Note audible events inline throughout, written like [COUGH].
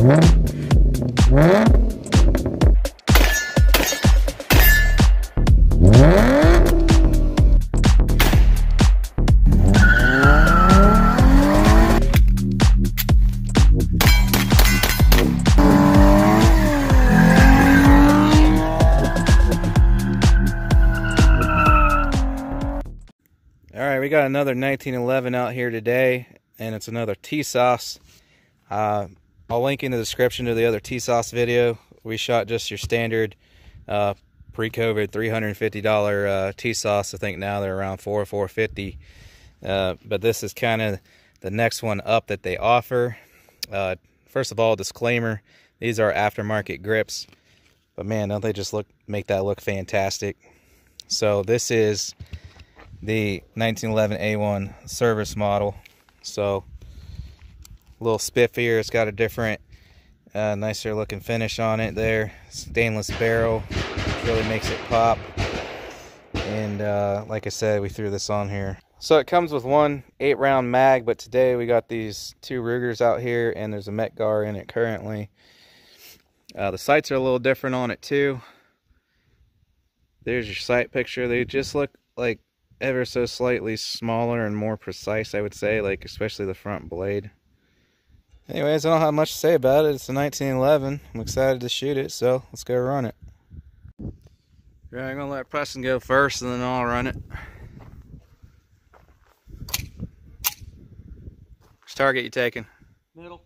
All right, we got another 1911 out here today, and it's another Tisas. Uh, I'll link in the description to the other Tisas video. We shot just your standard uh, pre-COVID $350 uh, Tisas. I think now they're around four or 450. Uh, but this is kind of the next one up that they offer. Uh, first of all, disclaimer: these are aftermarket grips, but man, don't they just look make that look fantastic? So this is the 1911 A1 service model. So a little spiffier. It's got a different, uh, nicer looking finish on it there. Stainless barrel really makes it pop. And uh, like I said, we threw this on here. So it comes with one eight round mag, but today we got these two Rugers out here and there's a Mec-Gar in it currently. Uh, the sights are a little different on it too. There's your sight picture. They just look like ever so slightly smaller and more precise, I would say, like especially the front blade. Anyways, I don't have much to say about it. It's a 1911. I'm excited to shoot it, so let's go run it. Right, I'm gonna let Preston go first, and then I'll run it. Which target you taking? Middle.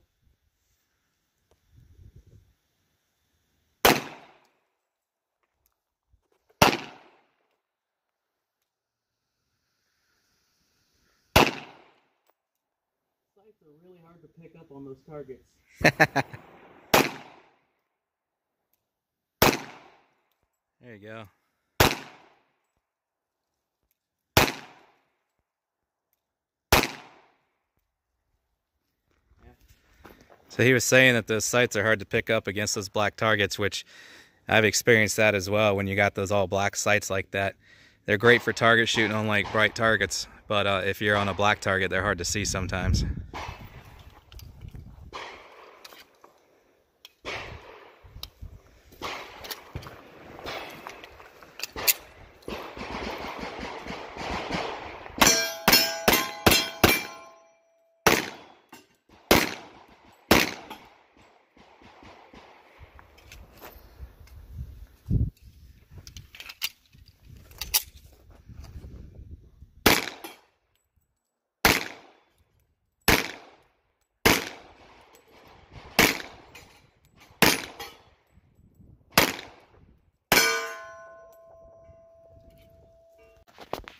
Sights are really hard to pick up on those targets. [LAUGHS] There you go. So he was saying that those sights are hard to pick up against those black targets, which I've experienced that as well. When you got those all black sights like that, they're great for target shooting on like bright targets, but uh, if you're on a black target, they're hard to see sometimes.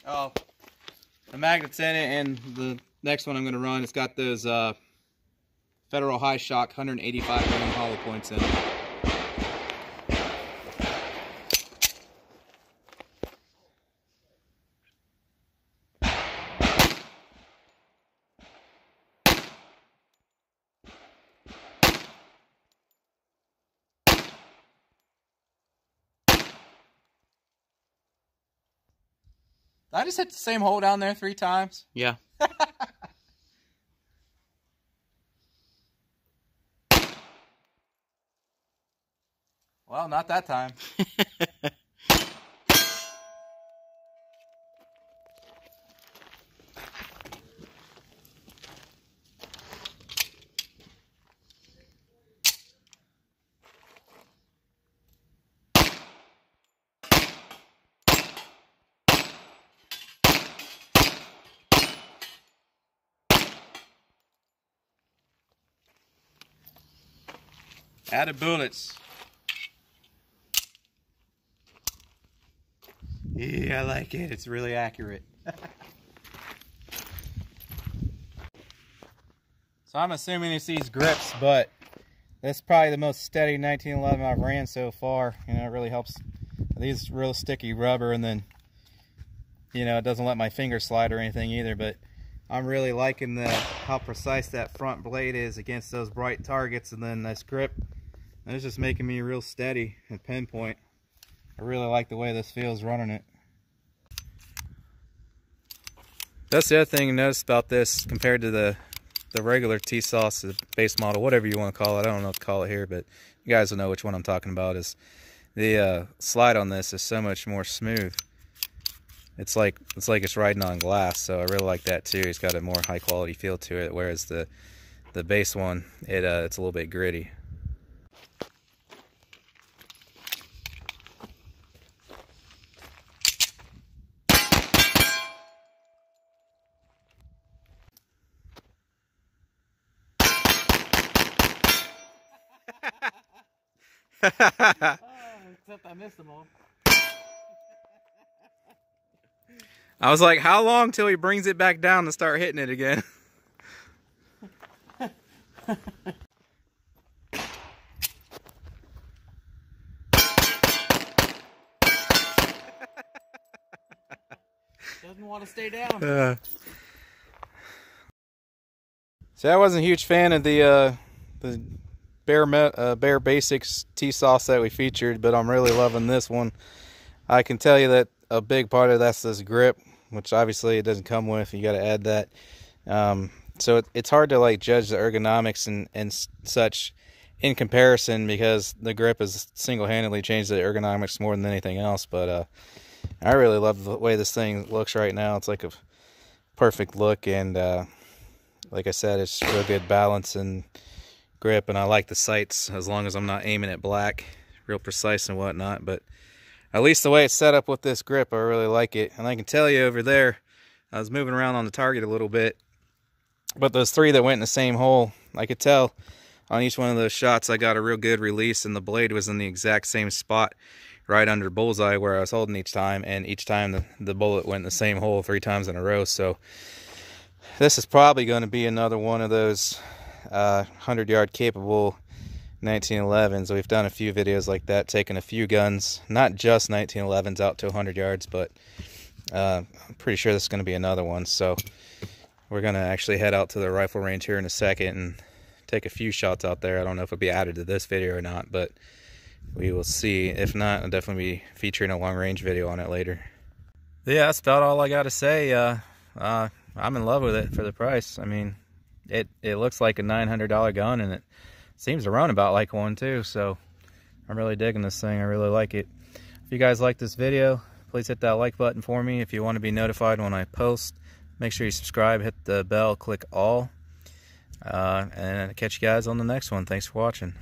Oh, the magnets in it, and the next one I'm going to run, it's got those uh, Federal Hydra-Shok 185 million hollow points in it. I just hit the same hole down there three times? Yeah. [LAUGHS] Well, not that time. [LAUGHS] Added bullets. Yeah, I like it. It's really accurate. [LAUGHS] so I'm assuming it's these grips, but that's probably the most steady 1911 I've ran so far. You know, it really helps. These real sticky rubber, and then you know it doesn't let my finger slide or anything either. But I'm really liking the how precise that front blade is against those bright targets, and then this grip. It's just making me real steady and pinpoint. I really like the way this feels running it. That's the other thing to notice about this compared to the the regular Tisas, the base model, whatever you want to call it. I don't know what to call it here, but you guys will know which one I'm talking about. Is the uh, slide on this is so much more smooth. It's like it's like it's riding on glass, so I really like that too. It's got a more high quality feel to it, whereas the the base one, it uh, it's a little bit gritty. Oh, except I missed them all. I was like, how long till he brings it back down to start hitting it again? [LAUGHS] Doesn't want to stay down. Uh. See, I wasn't a huge fan of the uh, the Bear uh, Bear Basics Tisas that we featured, but I'm really loving this one. I can tell you that a big part of that's this grip, which obviously it doesn't come with. You got to add that. Um, so it, it's hard to like judge the ergonomics and and such in comparison because the grip has single-handedly changed the ergonomics more than anything else. But uh, I really love the way this thing looks right now. It's like a perfect look, and uh, like I said, it's real good balance and grip, and I like the sights as long as I'm not aiming at black, real precise and whatnot. But at least the way it's set up with this grip, I really like it. And I can tell you over there, I was moving around on the target a little bit, but those three that went in the same hole, I could tell on each one of those shots I got a real good release, and the blade was in the exact same spot right under bullseye where I was holding each time, and each time the, the bullet went in the same hole three times in a row. So this is probably going to be another one of those uh, 100 yard capable 1911s. We've done a few videos like that, taking a few guns, not just 1911s out to 100 yards, but uh, I'm pretty sure this is going to be another one. So we're going to actually head out to the rifle range here in a second and take a few shots out there. I don't know if it'll be added to this video or not, but we will see. If not, I'll definitely be featuring a long range video on it later. Yeah, that's about all I got to say. Uh, uh, I'm in love with it for the price. I mean, it it looks like a $900 gun and it seems to run about like one too. So I'm really digging this thing. I really like it. If you guys like this video please hit that like button for me. If you want to be notified when I post make sure you subscribe hit the bell click all uh, and I'll catch you guys on the next one. Thanks for watching